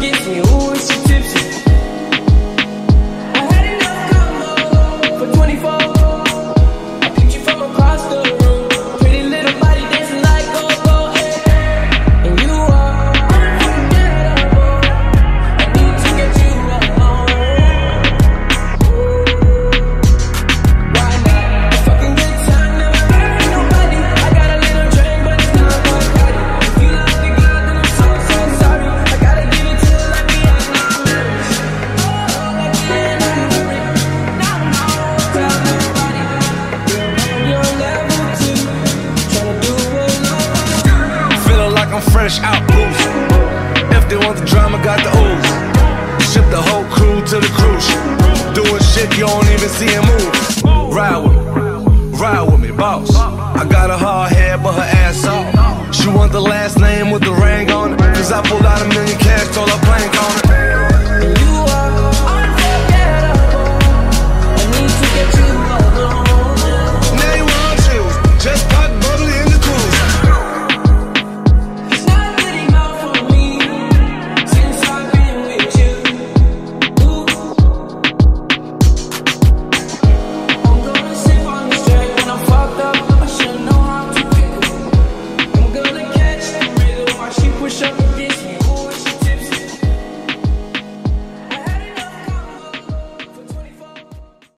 gives me ooh. Fresh out boost. If they want the drama, got the ooze. Ship the whole crew to the cruise. Doing shit you don't even see him move. Ride with me, ride with me, boss. I got a hard head, but her ass off. She want the last name with the ring on